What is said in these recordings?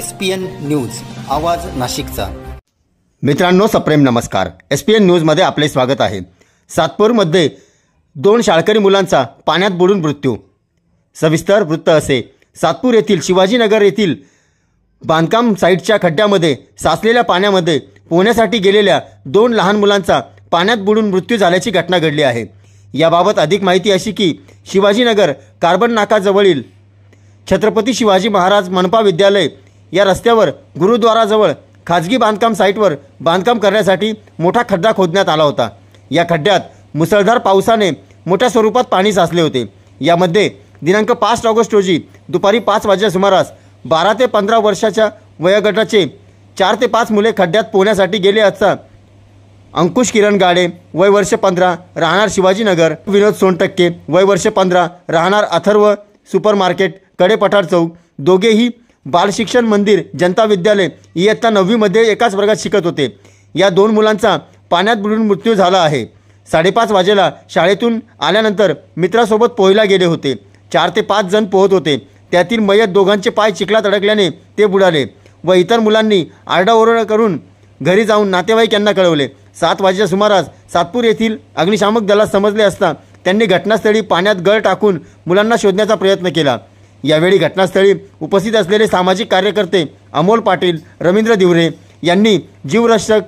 S P N news आवाज नाशिकचा. मित्रांनो सप्रेम नमस्कार. एस पी एन न्यूजमध्ये आपले स्वागत आहे. सातपूरमध्ये दोन शाळकरी मुलांचा पाण्यात बुडून मृत्यू. सविस्तर वृत्त असे. सातपूर येथील शिवाजीनगर येथील बांधकाम साईटच्या खड्ड्यामध्ये साचलेल्या पाण्यामध्ये पोहण्यासाठी गेलेल्या दोन लहान मुलांचा पाण्यात बुडून मृत्यू झाल्याची घटना घडली आहे. याबाबत अधिक माहिती अशी की शिवाजीनगर कार्बन नाकाजवळील छत्रपती शिवाजी महाराज मनपा विद्यालय या रस्त्यावर गुरुद्वाराजवळ खाजगी बांधकाम साईटवर बांधकाम करण्यासाठी मोठा खड्डा खोदण्यात आला होता. या खड्ड्यात मुसळधार पावसाने मोठ्या स्वरूपात पाणी साचले होते. यामध्ये दिनांक पाच ऑगस्ट रोजी दुपारी पाच वाजेच्या सुमारास बारा ते पंधरा वर्षाच्या वयोगटाचे चार ते पाच मुले खड्ड्यात पोहण्यासाठी गेले असता अंकुश किरण गाडे वय वर्ष पंधरा राहणार शिवाजीनगर विनोद सोनटक्के वय वर्ष पंधरा राहणार अथर्व सुपर मार्केटकडे पठार चौक दोघेही बालशिक्षण मंदिर जनता विद्यालय इयत्ता नववीमध्ये एकाच वर्गात शिकत होते. या दोन मुलांचा पाण्यात बुडून मृत्यू झाला आहे. साडेपाच वाजेला शाळेतून आल्यानंतर मित्रासोबत पोहायला गेले होते. चार ते पाच जण पोहत होते. त्यातील मयत दोघांचे पाय चिखलात अडकल्याने ते बुडाले व इतर मुलांनी आरडाओरडा करून घरी जाऊन नातेवाईक यांना कळवले. सात वाजेच्या सुमारास सातपूर येथील अग्निशामक दलात समजले असता त्यांनी घटनास्थळी पाण्यात गळ टाकून मुलांना शोधण्याचा प्रयत्न केला. यावेळी घटनास्थळी उपस्थित असलेले सामाजिक कार्यकर्ते अमोल पाटील रवींद्र दिवरे यांनी जीवरक्षक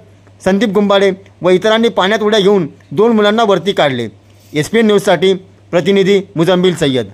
संदीप गुंबाडे व इतरांनी पाण्यात उड्या घेऊन दोन मुलांना वरती काढले. एस पी एन न्यूजसाठी प्रतिनिधी मुजम्बिल सय्यद.